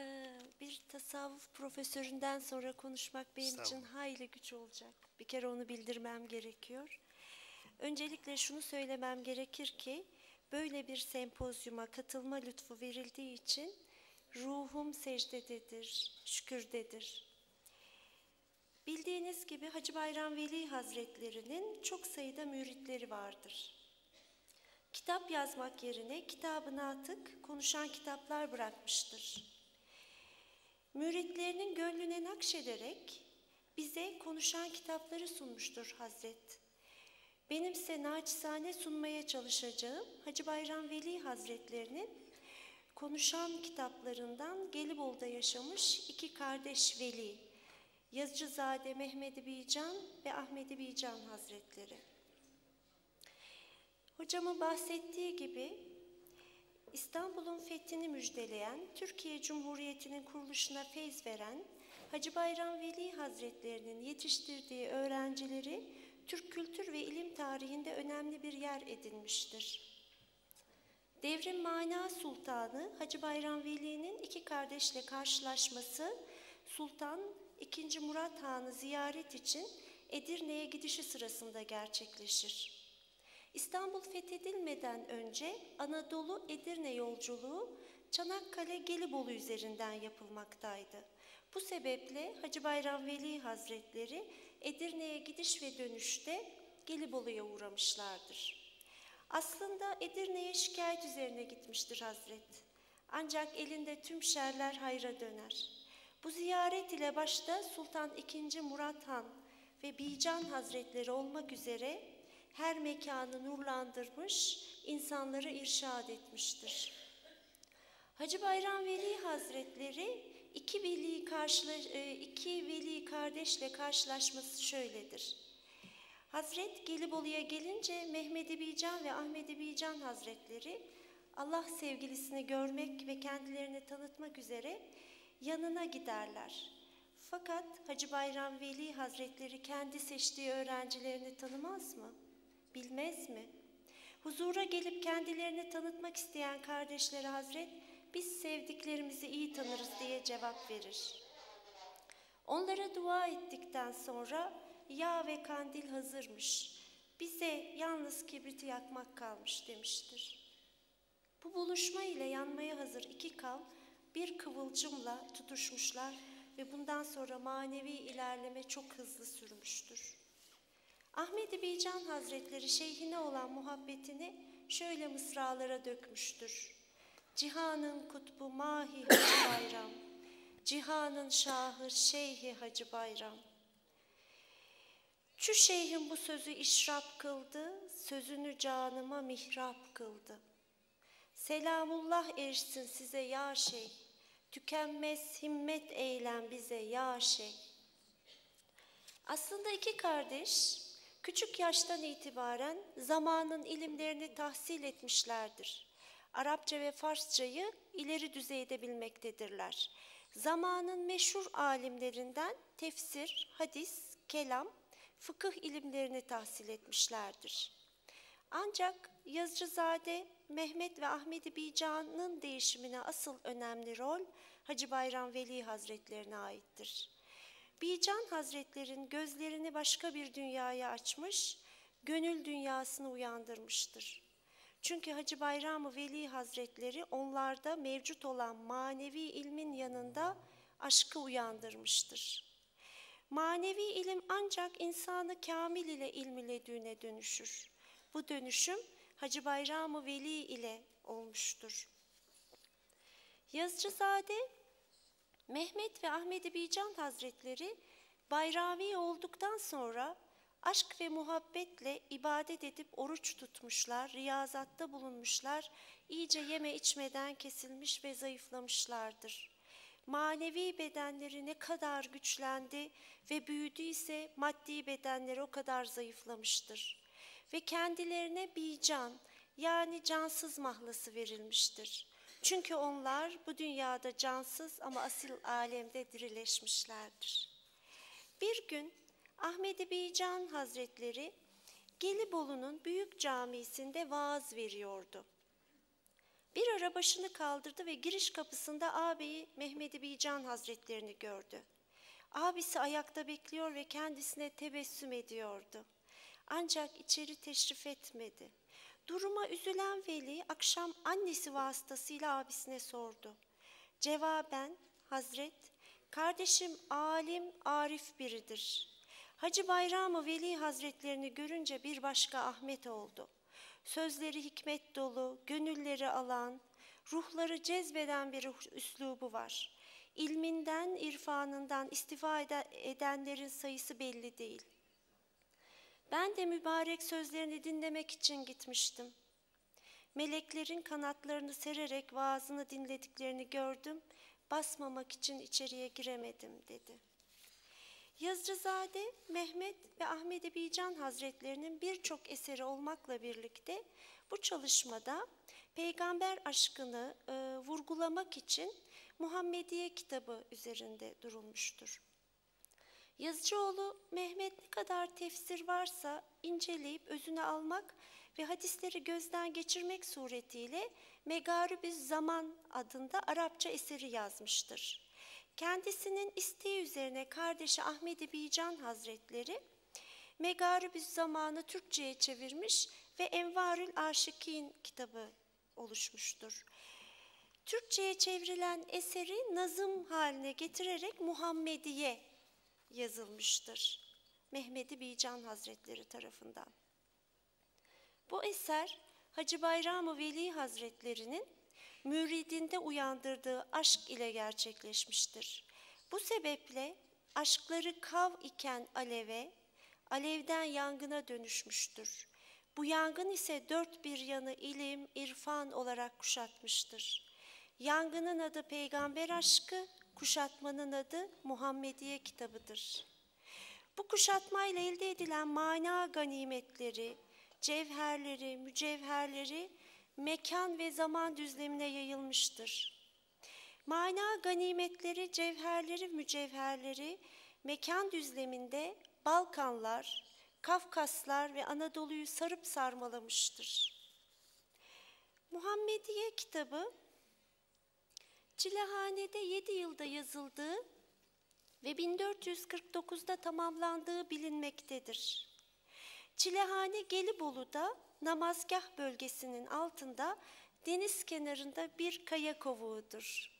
Ee, bir tasavvuf profesöründen sonra konuşmak benim için hayli güç olacak. Bir kere onu bildirmem gerekiyor. Öncelikle şunu söylemem gerekir ki böyle bir sempozyuma katılma lütfu verildiği için ruhum secdededir, şükürdedir. Bildiğiniz gibi Hacı Bayram Veli Hazretlerinin çok sayıda müritleri vardır. Kitap yazmak yerine kitabına atık konuşan kitaplar bırakmıştır. Müritlerinin gönlüne nakşederek bize konuşan kitapları sunmuştur Hazret. Benimse naçizane sunmaya çalışacağım Hacı Bayram Veli Hazretlerinin konuşan kitaplarından Gelibolu'da yaşamış iki kardeş veli, Yazıcızade Mehmet Bican ve Ahmet Bican Hazretleri. Hocamın bahsettiği gibi İstanbul'un fethini müjdeleyen, Türkiye Cumhuriyeti'nin kuruluşuna feyz veren Hacı Bayram Veli Hazretlerinin yetiştirdiği öğrencileri Türk kültür ve ilim tarihinde önemli bir yer edinmiştir. Devrim Mana Sultanı Hacı Bayram Veli'nin iki kardeşle karşılaşması Sultan II. Murat Han'ı ziyaret için Edirne'ye gidişi sırasında gerçekleşir. İstanbul fethedilmeden önce Anadolu Edirne yolculuğu Çanakkale Gelibolu üzerinden yapılmaktaydı. Bu sebeple Hacı Bayram Veli Hazretleri Edirne'ye gidiş ve dönüşte Gelibolu'ya uğramışlardır. Aslında Edirne'ye şikayet üzerine gitmiştir Hazret. Ancak elinde tüm şerler hayra döner. Bu ziyaret ile başta Sultan II. Murat Han ve Bican Hazretleri olmak üzere her mekanı nurlandırmış, insanları irşad etmiştir. Hacı Bayram Veli Hazretleri iki veli, karşıla, e, iki veli kardeşle karşılaşması şöyledir. Hazret Gelibolu'ya gelince Mehmet Bican ve Ahmet Bican Hazretleri Allah sevgilisini görmek ve kendilerini tanıtmak üzere yanına giderler. Fakat Hacı Bayram Veli Hazretleri kendi seçtiği öğrencilerini tanımaz mı? Bilmez mi? Huzura gelip kendilerini tanıtmak isteyen kardeşleri Hazret, biz sevdiklerimizi iyi tanırız diye cevap verir. Onlara dua ettikten sonra yağ ve kandil hazırmış. Bize yalnız kibriti yakmak kalmış demiştir. Bu buluşma ile yanmaya hazır iki kal bir kıvılcımla tutuşmuşlar ve bundan sonra manevi ilerleme çok hızlı sürmüştür. Ahmet Bican Hazretleri şeyhine olan muhabbetini şöyle mısralara dökmüştür. Cihanın kutbu mahi Hacı Bayram, cihanın şahı şeyhi Hacı Bayram. Şu şeyhin bu sözü işrap kıldı, sözünü canıma mihrap kıldı. Selamullah erişsin size ya şeyh, tükenmez himmet eylem bize ya şeyh. Aslında iki kardeş küçük yaştan itibaren zamanın ilimlerini tahsil etmişlerdir. Arapça ve Farsçayı ileri düzeyde bilmektedirler. Zamanın meşhur alimlerinden tefsir, hadis, kelam, fıkıh ilimlerini tahsil etmişlerdir. Ancak Yazıcızade, Mehmet ve Ahmet Bican'ın değişimine asıl önemli rol Hacı Bayram Veli Hazretlerine aittir. Bican Hazretlerin gözlerini başka bir dünyaya açmış, gönül dünyasını uyandırmıştır. Çünkü Hacı Bayram Veli Hazretleri onlarda mevcut olan manevi ilmin yanında aşkı uyandırmıştır. Manevi ilim ancak insanı kamil ile ilmilediğine dönüşür. Bu dönüşüm Hacı Bayram Veli ile olmuştur. Yazıcızade Mehmet ve Ahmet Bican Hazretleri Bayravi olduktan sonra aşk ve muhabbetle ibadet edip oruç tutmuşlar, riyazatta bulunmuşlar, iyice yeme içmeden kesilmiş ve zayıflamışlardır. Manevi bedenleri ne kadar güçlendi ve büyüdüyse maddi bedenleri o kadar zayıflamıştır. Ve kendilerine bican yani cansız mahlası verilmiştir. Çünkü onlar bu dünyada cansız ama asil alemde dirileşmişlerdir. Bir gün Ahmet Bican Hazretleri Gelibolu'nun büyük camisinde vaaz veriyordu. Bir ara başını kaldırdı ve giriş kapısında ağabeyi Mehmedi Bican Hazretlerini gördü. Abisi ayakta bekliyor ve kendisine tebessüm ediyordu. Ancak içeri teşrif etmedi. Duruma üzülen Veli akşam annesi vasıtasıyla abisine sordu. Cevaben Hazret, kardeşim alim, arif biridir. Hacı Bayramı Veli Hazretlerini görünce bir başka Ahmet oldu. Sözleri hikmet dolu, gönülleri alan, ruhları cezbeden bir üslubu var. İlminden, irfanından istifade edenlerin sayısı belli değil. Ben de mübarek sözlerini dinlemek için gitmiştim. Meleklerin kanatlarını sererek vaazını dinlediklerini gördüm. Basmamak için içeriye giremedim dedi. Yazıcızade, Mehmet ve Ahmet Bican Hazretlerinin birçok eseri olmakla birlikte bu çalışmada peygamber aşkını e, vurgulamak için Muhammediye kitabı üzerinde durulmuştur. Yazıcıoğlu Mehmet ne kadar tefsir varsa inceleyip özüne almak ve hadisleri gözden geçirmek suretiyle Megaribüz Zaman adında Arapça eseri yazmıştır. Kendisinin isteği üzerine kardeşi Ahmet Bican Hazretleri Megaribüz Zaman'ı Türkçe'ye çevirmiş ve Envarül Aşikin kitabı oluşmuştur. Türkçe'ye çevrilen eseri nazım haline getirerek Muhammediye yazılmıştır. Mehmedi Bican Hazretleri tarafından. Bu eser Hacı Bayram-ı Veli Hazretlerinin müridinde uyandırdığı aşk ile gerçekleşmiştir. Bu sebeple aşkları kav iken aleve, alevden yangına dönüşmüştür. Bu yangın ise dört bir yanı ilim, irfan olarak kuşatmıştır. Yangının adı peygamber aşkı, kuşatmanın adı Muhammediye kitabıdır. Bu kuşatmayla elde edilen mana ganimetleri, cevherleri, mücevherleri mekan ve zaman düzlemine yayılmıştır. Mana ganimetleri, cevherleri, mücevherleri mekan düzleminde Balkanlar, Kafkaslar ve Anadolu'yu sarıp sarmalamıştır. Muhammediye kitabı Çilehane'de 7 yılda yazıldığı ve 1449'da tamamlandığı bilinmektedir. Çilehane Gelibolu'da namazgah bölgesinin altında deniz kenarında bir kaya kovuğudur.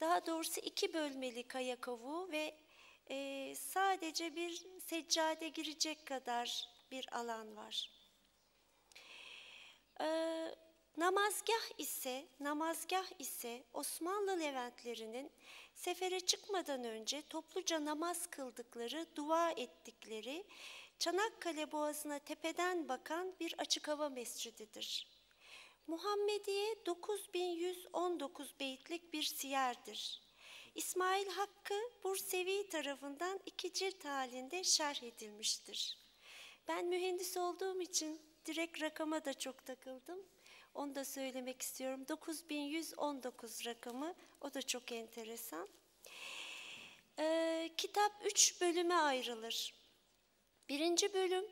Daha doğrusu iki bölmeli kaya kovuğu ve e, sadece bir seccade girecek kadar bir alan var. Ee, namazgah ise namazgah ise Osmanlı Leventlerinin sefere çıkmadan önce topluca namaz kıldıkları, dua ettikleri Çanakkale Boğazı'na tepeden bakan bir açık hava mescididir. Muhammediye 9119 beytlik bir siyerdir. İsmail Hakkı Bursevi tarafından iki cilt halinde şerh edilmiştir. Ben mühendis olduğum için direkt rakama da çok takıldım. Onu da söylemek istiyorum. 9119 rakamı, o da çok enteresan. Ee, kitap üç bölüme ayrılır. Birinci bölüm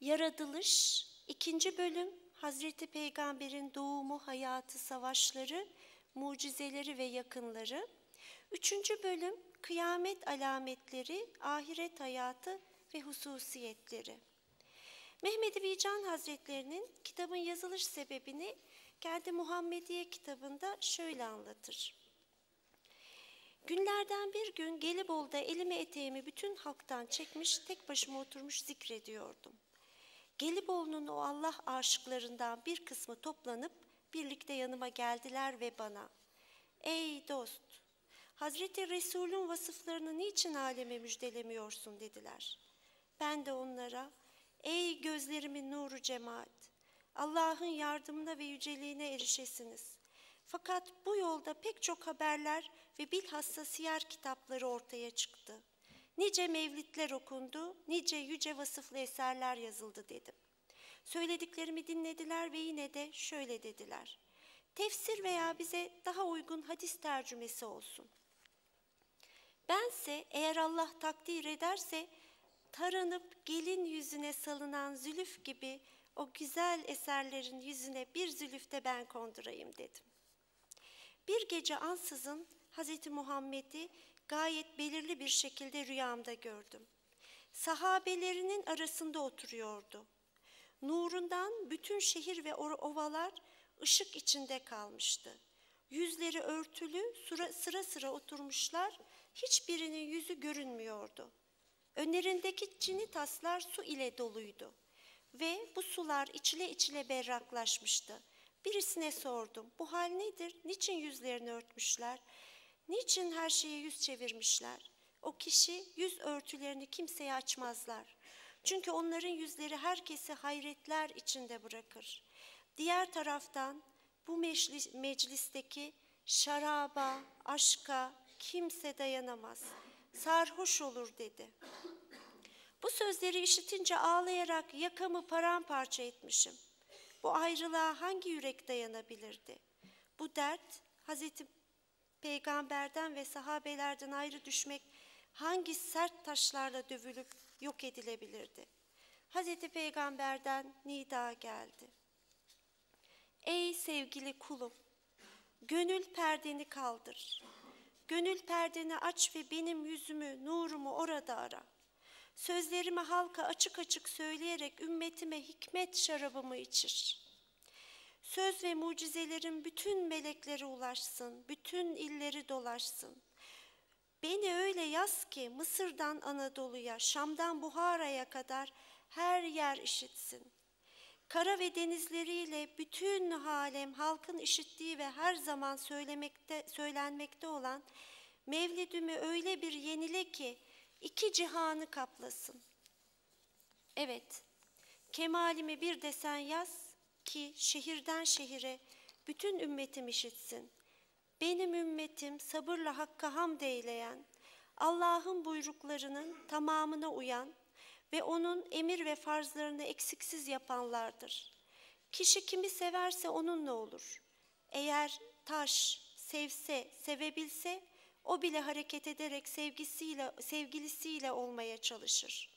yaratılış, ikinci bölüm Hazreti Peygamber'in doğumu, hayatı, savaşları, mucizeleri ve yakınları. Üçüncü bölüm kıyamet alametleri, ahiret hayatı ve hususiyetleri. Mehmet Vican Hazretlerinin kitabın yazılış sebebini kendi Muhammediye kitabında şöyle anlatır. Günlerden bir gün Gelibolu'da elimi eteğimi bütün halktan çekmiş, tek başıma oturmuş zikrediyordum. Gelibolu'nun o Allah aşıklarından bir kısmı toplanıp birlikte yanıma geldiler ve bana, ''Ey dost, Hazreti Resul'ün vasıflarını niçin aleme müjdelemiyorsun?'' dediler. Ben de onlara, ''Ey gözlerimin nuru cemaat, Allah'ın yardımına ve yüceliğine erişesiniz. Fakat bu yolda pek çok haberler ve bilhassa siyer kitapları ortaya çıktı. Nice mevlitler okundu, nice yüce vasıflı eserler yazıldı dedim. Söylediklerimi dinlediler ve yine de şöyle dediler. Tefsir veya bize daha uygun hadis tercümesi olsun. Bense eğer Allah takdir ederse taranıp gelin yüzüne salınan zülüf gibi o güzel eserlerin yüzüne bir zülüfte ben kondurayım dedim. Bir gece ansızın Hz. Muhammed'i gayet belirli bir şekilde rüyamda gördüm. Sahabelerinin arasında oturuyordu. Nurundan bütün şehir ve ovalar ışık içinde kalmıştı. Yüzleri örtülü sıra sıra, sıra oturmuşlar, hiçbirinin yüzü görünmüyordu. Önlerindeki çini taslar su ile doluydu ve bu sular içile içile berraklaşmıştı. Birisine sordum, bu hal nedir, niçin yüzlerini örtmüşler, niçin her şeye yüz çevirmişler? O kişi yüz örtülerini kimseye açmazlar. Çünkü onların yüzleri herkesi hayretler içinde bırakır. Diğer taraftan bu meclis, meclisteki şaraba, aşka kimse dayanamaz. Sarhoş olur dedi. Bu sözleri işitince ağlayarak yakamı paramparça etmişim. Bu ayrılığa hangi yürek dayanabilirdi? Bu dert Hazreti Peygamberden ve sahabelerden ayrı düşmek hangi sert taşlarla dövülüp yok edilebilirdi? Hazreti Peygamberden nida geldi. Ey sevgili kulum, gönül perdeni kaldır. Gönül perdeni aç ve benim yüzümü, nurumu orada ara. Sözlerimi halka açık açık söyleyerek ümmetime hikmet şarabımı içir. Söz ve mucizelerin bütün meleklere ulaşsın, bütün illeri dolaşsın. Beni öyle yaz ki Mısır'dan Anadolu'ya, Şam'dan Buhara'ya kadar her yer işitsin. Kara ve denizleriyle bütün halem halkın işittiği ve her zaman söylemekte söylenmekte olan Mevlidümü öyle bir yenile ki iki cihanı kaplasın. Evet, kemalimi bir desen yaz ki şehirden şehire bütün ümmetim işitsin. Benim ümmetim sabırla Hakk'a hamd eyleyen, Allah'ın buyruklarının tamamına uyan ve O'nun emir ve farzlarını eksiksiz yapanlardır. Kişi kimi severse onunla olur. Eğer taş sevse, sevebilse o bile hareket ederek sevgisiyle, sevgilisiyle olmaya çalışır.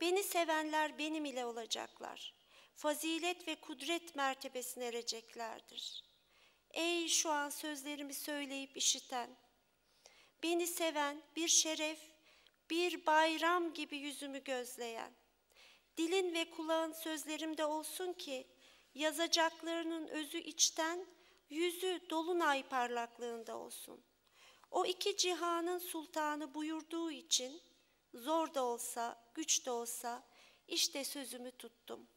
Beni sevenler benim ile olacaklar. Fazilet ve kudret mertebesine ereceklerdir. Ey şu an sözlerimi söyleyip işiten, beni seven bir şeref, bir bayram gibi yüzümü gözleyen, dilin ve kulağın sözlerimde olsun ki yazacaklarının özü içten, yüzü dolunay parlaklığında olsun. O iki cihanın sultanı buyurduğu için zor da olsa, güç de olsa işte sözümü tuttum.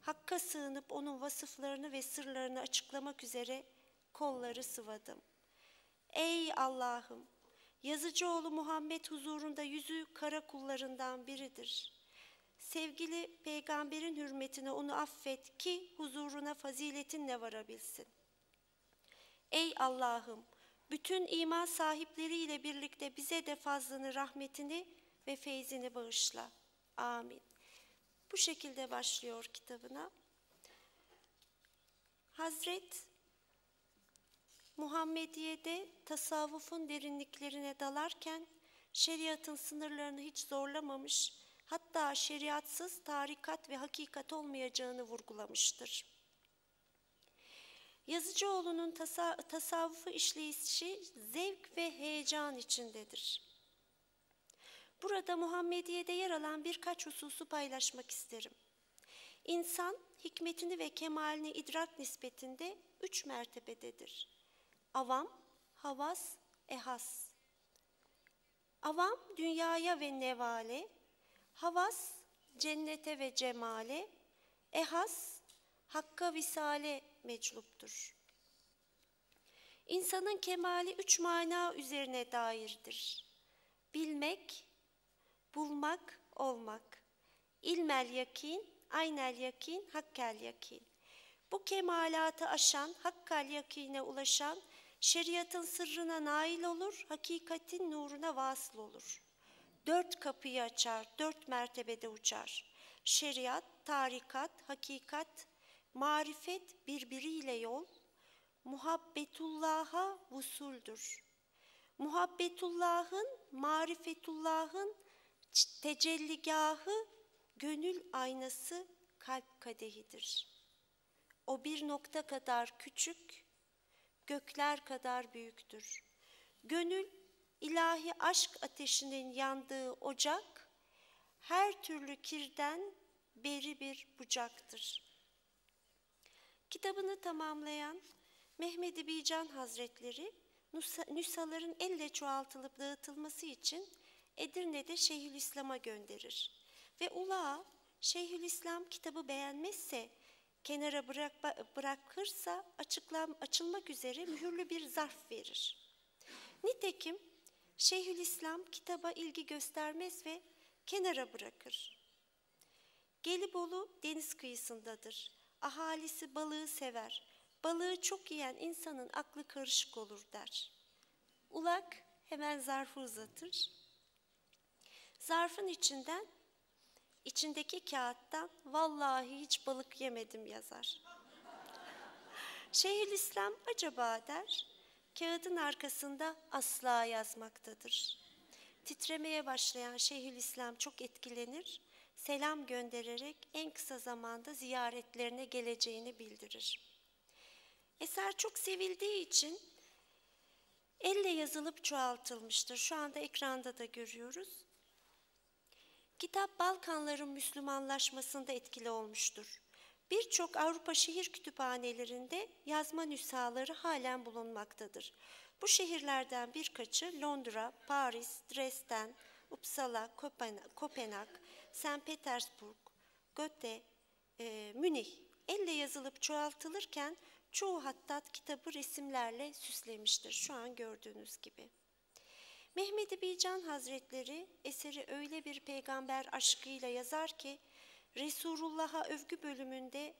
Hakka sığınıp onun vasıflarını ve sırlarını açıklamak üzere kolları sıvadım. Ey Allah'ım, yazıcıoğlu Muhammed huzurunda yüzü kara kullarından biridir. Sevgili peygamberin hürmetine onu affet ki huzuruna faziletinle varabilsin. Ey Allah'ım, bütün iman sahipleriyle birlikte bize de fazlını, rahmetini ve feyzini bağışla. Amin. Bu şekilde başlıyor kitabına. Hazret Muhammediye'de tasavvufun derinliklerine dalarken şeriatın sınırlarını hiç zorlamamış, hatta şeriatsız tarikat ve hakikat olmayacağını vurgulamıştır. Yazıcıoğlu'nun tasa tasavvufu işleyişi zevk ve heyecan içindedir. Burada Muhammediye'de yer alan birkaç hususu paylaşmak isterim. İnsan hikmetini ve kemalini idrak nispetinde üç mertebededir. Avam, havas, ehas. Avam dünyaya ve nevale, havas cennete ve cemale, ehas hakka visale mecluptur. İnsanın kemali üç mana üzerine dairdir. Bilmek, bulmak, olmak. İlmel yakin, aynel yakin, hakkel yakin. Bu kemalatı aşan, hakkal yakine ulaşan, şeriatın sırrına nail olur, hakikatin nuruna vasıl olur. Dört kapıyı açar, dört mertebede uçar. Şeriat, tarikat, hakikat, marifet birbiriyle yol, muhabbetullah'a vusuldür. Muhabbetullah'ın, marifetullah'ın tecelligahı, gönül aynası kalp kadehidir. O bir nokta kadar küçük, gökler kadar büyüktür. Gönül ilahi aşk ateşinin yandığı ocak, her türlü kirden beri bir bucaktır. Kitabını tamamlayan Mehmet Bican Hazretleri, nüshaların elle çoğaltılıp dağıtılması için Edirne'de Şeyhülislam'a gönderir. Ve ula Şeyhülislam kitabı beğenmezse, kenara bırak, bırakırsa açıklam, açılmak üzere mühürlü bir zarf verir. Nitekim Şeyhülislam kitaba ilgi göstermez ve kenara bırakır. Gelibolu deniz kıyısındadır. Ahalisi balığı sever. Balığı çok yiyen insanın aklı karışık olur der. Ulak hemen zarfı uzatır. Zarfın içinden, içindeki kağıttan vallahi hiç balık yemedim yazar. Şeyhülislam acaba der, kağıdın arkasında asla yazmaktadır. Titremeye başlayan Şeyhülislam çok etkilenir, selam göndererek en kısa zamanda ziyaretlerine geleceğini bildirir. Eser çok sevildiği için elle yazılıp çoğaltılmıştır. Şu anda ekranda da görüyoruz. Kitap Balkanların Müslümanlaşmasında etkili olmuştur. Birçok Avrupa şehir kütüphanelerinde yazma nüshaları halen bulunmaktadır. Bu şehirlerden birkaçı Londra, Paris, Dresden, Uppsala, Kopenhag, St. Petersburg, Göte, e, Münih elle yazılıp çoğaltılırken çoğu hattat kitabı resimlerle süslemiştir. Şu an gördüğünüz gibi. Mehmet Bican Hazretleri eseri öyle bir peygamber aşkıyla yazar ki Resulullah'a övgü bölümünde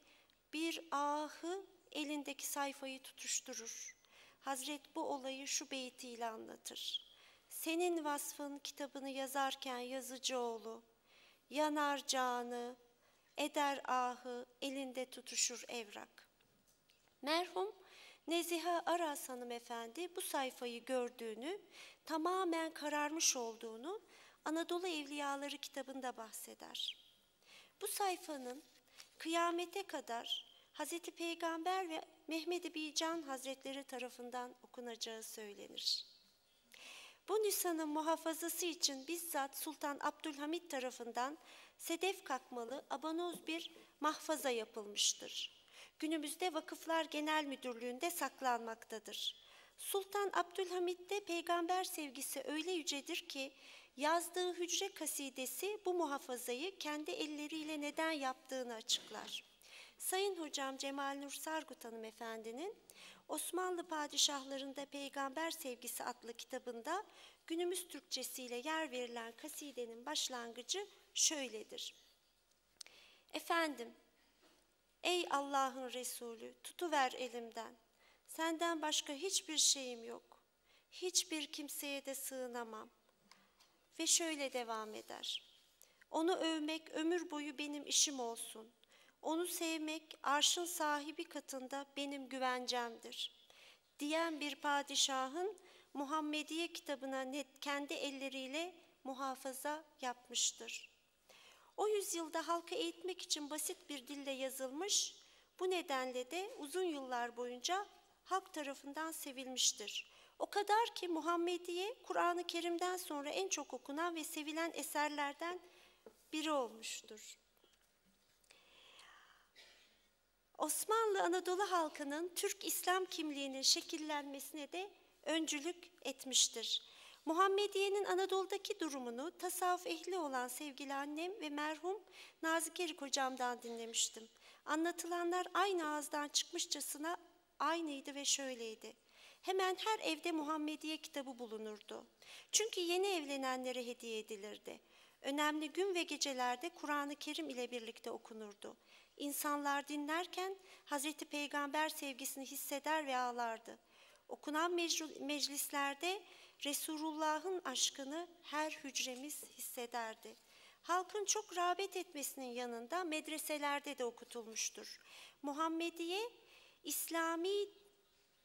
bir ahı elindeki sayfayı tutuşturur. Hazret bu olayı şu beytiyle anlatır. Senin vasfın kitabını yazarken yazıcı oğlu, yanar canı, eder ahı, elinde tutuşur evrak. Merhum Neziha Aras hanımefendi bu sayfayı gördüğünü, tamamen kararmış olduğunu Anadolu Evliyaları kitabında bahseder. Bu sayfanın kıyamete kadar Hazreti Peygamber ve Mehmed-i Bican Hazretleri tarafından okunacağı söylenir. Bu nüshanın muhafazası için bizzat Sultan Abdülhamit tarafından sedef kakmalı abanoz bir mahfaza yapılmıştır. Günümüzde Vakıflar Genel Müdürlüğü'nde saklanmaktadır. Sultan Abdülhamit'te peygamber sevgisi öyle yücedir ki yazdığı hücre kasidesi bu muhafazayı kendi elleriyle neden yaptığını açıklar. Sayın Hocam Cemal Nur Sargut Hanım Efendi'nin Osmanlı Padişahlarında Peygamber Sevgisi adlı kitabında günümüz Türkçesiyle yer verilen kasidenin başlangıcı şöyledir. Efendim, ey Allah'ın Resulü tutuver elimden. Senden başka hiçbir şeyim yok. Hiçbir kimseye de sığınamam. Ve şöyle devam eder. Onu övmek ömür boyu benim işim olsun. Onu sevmek arşın sahibi katında benim güvencemdir. Diyen bir padişahın Muhammediye kitabına net kendi elleriyle muhafaza yapmıştır. O yüzyılda halkı eğitmek için basit bir dille yazılmış, bu nedenle de uzun yıllar boyunca halk tarafından sevilmiştir. O kadar ki Muhammediye Kur'an-ı Kerim'den sonra en çok okunan ve sevilen eserlerden biri olmuştur. Osmanlı Anadolu halkının Türk İslam kimliğinin şekillenmesine de öncülük etmiştir. Muhammediye'nin Anadolu'daki durumunu tasavvuf ehli olan sevgili annem ve merhum Nazik Erik hocamdan dinlemiştim. Anlatılanlar aynı ağızdan çıkmışçasına aynıydı ve şöyleydi. Hemen her evde Muhammediye kitabı bulunurdu. Çünkü yeni evlenenlere hediye edilirdi. Önemli gün ve gecelerde Kur'an-ı Kerim ile birlikte okunurdu. İnsanlar dinlerken Hazreti Peygamber sevgisini hisseder ve ağlardı. Okunan meclislerde Resulullah'ın aşkını her hücremiz hissederdi. Halkın çok rağbet etmesinin yanında medreselerde de okutulmuştur. Muhammediye, İslami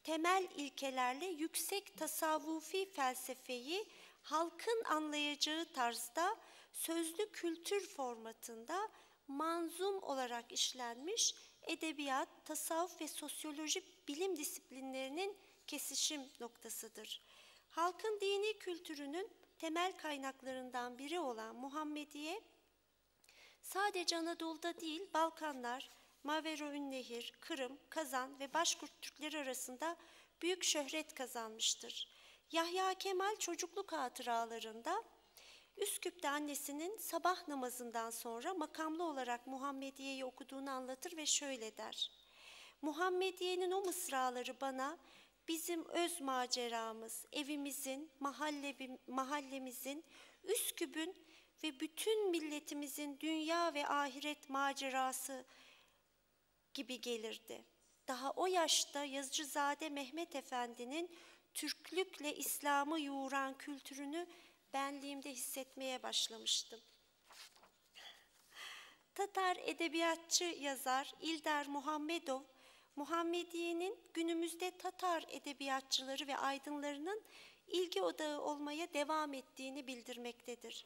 temel ilkelerle yüksek tasavvufi felsefeyi halkın anlayacağı tarzda sözlü kültür formatında manzum olarak işlenmiş edebiyat, tasavvuf ve sosyoloji bilim disiplinlerinin kesişim noktasıdır. Halkın dini kültürünün temel kaynaklarından biri olan Muhammediye, sadece Anadolu'da değil Balkanlar, Mavero-Ünnehir, Kırım, Kazan ve Başkurt Türkleri arasında büyük şöhret kazanmıştır. Yahya Kemal çocukluk hatıralarında Üsküp'te annesinin sabah namazından sonra makamlı olarak Muhammediye'yi okuduğunu anlatır ve şöyle der. Muhammediye'nin o mısraları bana bizim öz maceramız, evimizin, mahalle, mahallemizin, Üsküp'ün ve bütün milletimizin dünya ve ahiret macerası gibi gelirdi. Daha o yaşta Yazıcızade Mehmet Efendi'nin Türklükle İslam'ı yoğuran kültürünü benliğimde hissetmeye başlamıştım. Tatar edebiyatçı yazar İldar Muhammedov, Muhammediye'nin günümüzde Tatar edebiyatçıları ve aydınlarının ilgi odağı olmaya devam ettiğini bildirmektedir.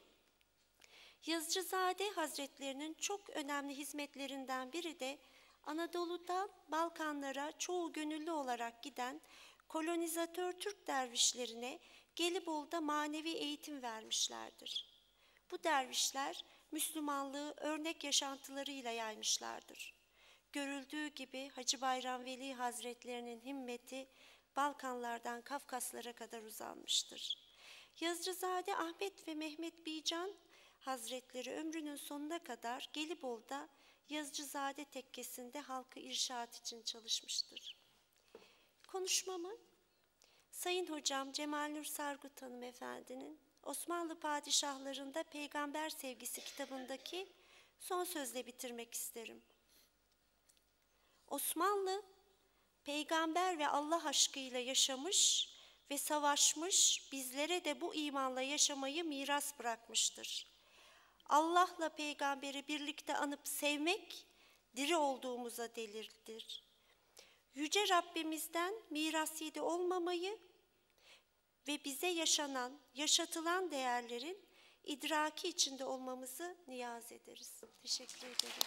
Yazıcızade Hazretlerinin çok önemli hizmetlerinden biri de Anadolu'da Balkanlara çoğu gönüllü olarak giden kolonizatör Türk dervişlerine Gelibolu'da manevi eğitim vermişlerdir. Bu dervişler Müslümanlığı örnek yaşantılarıyla yaymışlardır. Görüldüğü gibi Hacı Bayram Veli Hazretlerinin himmeti Balkanlardan Kafkaslara kadar uzanmıştır. Yazıcızade Ahmet ve Mehmet Bican Hazretleri ömrünün sonuna kadar Gelibolu'da Yazıcızade tekkesinde halkı irşat için çalışmıştır. Konuşmamı Sayın Hocam Cemal Nur Sargut Hanımefendinin Osmanlı Padişahlarında Peygamber Sevgisi kitabındaki son sözle bitirmek isterim. Osmanlı, peygamber ve Allah aşkıyla yaşamış ve savaşmış, bizlere de bu imanla yaşamayı miras bırakmıştır. Allah'la peygamberi birlikte anıp sevmek, diri olduğumuza delildir. Yüce Rabbimizden miraside olmamayı ve bize yaşanan, yaşatılan değerlerin idraki içinde olmamızı niyaz ederiz. Teşekkür ederim.